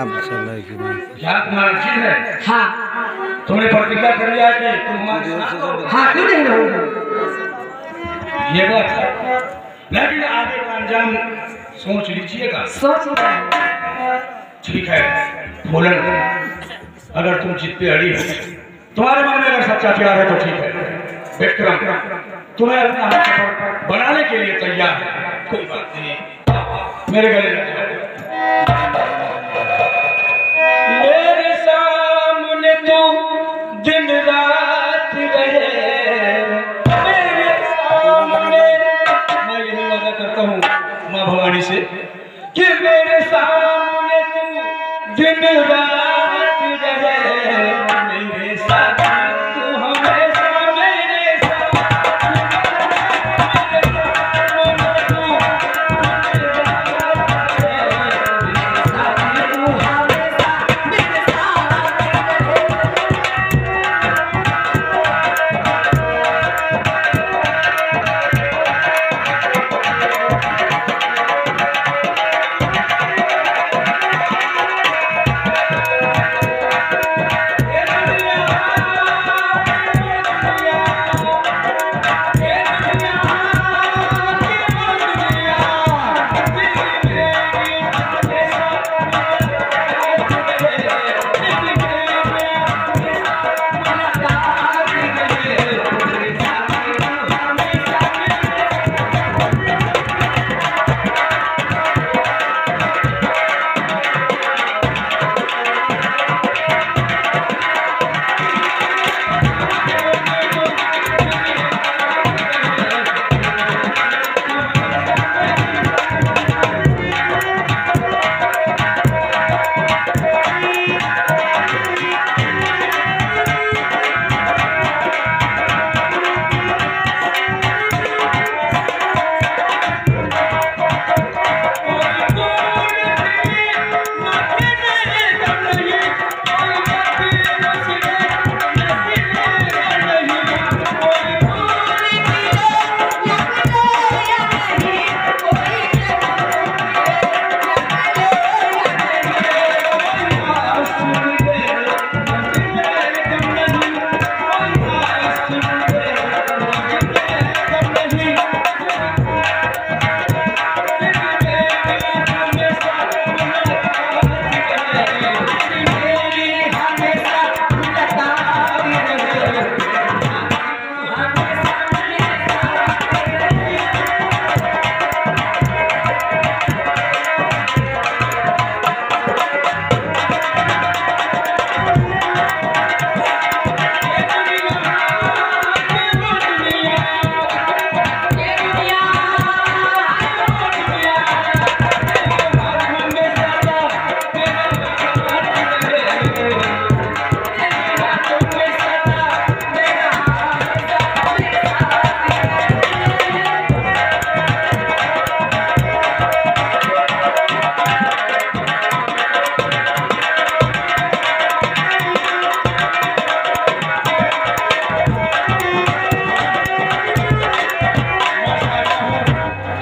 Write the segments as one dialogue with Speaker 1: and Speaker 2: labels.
Speaker 1: आप चल की बात
Speaker 2: क्या तुम्हारा ठीक है?
Speaker 3: हाँ।
Speaker 2: तुमने प्रतिज्ञा कर लिया कि तुम हमारे
Speaker 3: हाँ। क्यों नहीं रहूँगा
Speaker 2: ये बात है। लेकिन आगे का अंजाम सोच लीजिएगा।
Speaker 3: सोच
Speaker 2: ठीक है फूलन अगर तुम पे अड़ी हो तुम्हारे मन में अगर सच्चा प्यार है तो ठीक है। विक्रम तुम्हें अपना हाथ बनाने के लिए तैयार है। कोई बात नहीं। मेरे गले लग जाओ।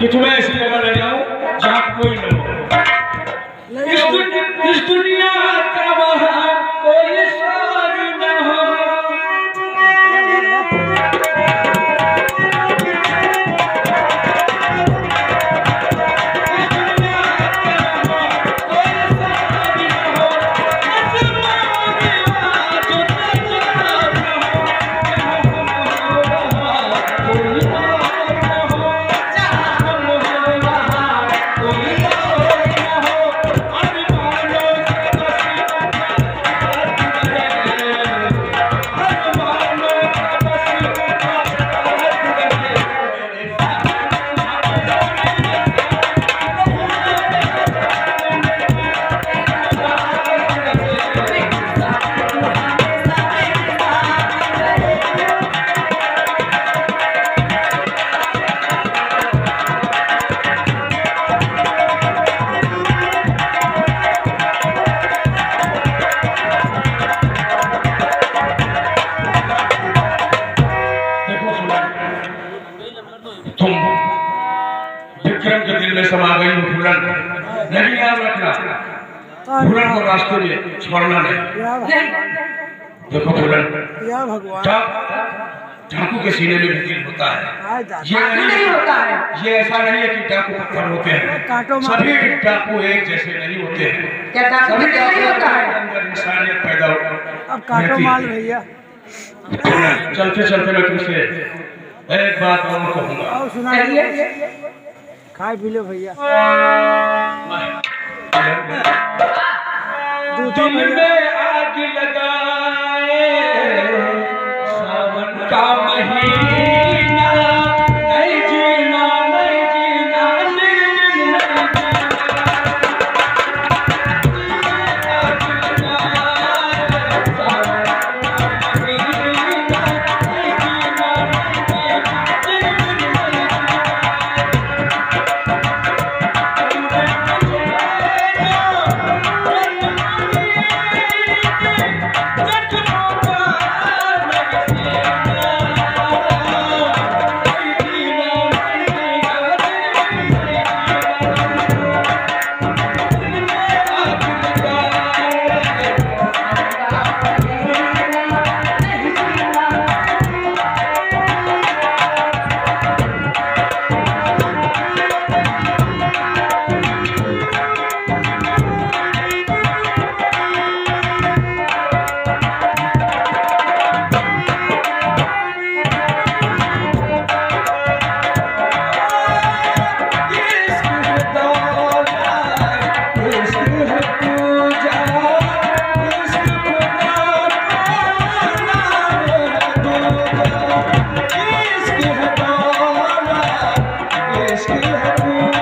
Speaker 2: कि तुम्हें ऐसी जगह ले जाऊँ जहाँ कोई न हो। इस, दुनिया को रास्ते में छोड़ना नहीं देखो डाकू के सीने में भी होता है ये
Speaker 1: नहीं होता है
Speaker 2: ये ऐसा नहीं है कि डाकू पत्थर होते हैं सभी डाकू एक जैसे नहीं होते हैं
Speaker 1: क्या डाकू नहीं होता है
Speaker 2: अंदर इंसानियत पैदा
Speaker 3: अब काटो माल भैया
Speaker 2: चलते चलते मैं तुमसे एक बात और कहूँगा
Speaker 3: खाए पी लो भैया।
Speaker 2: দুদিন Brasil.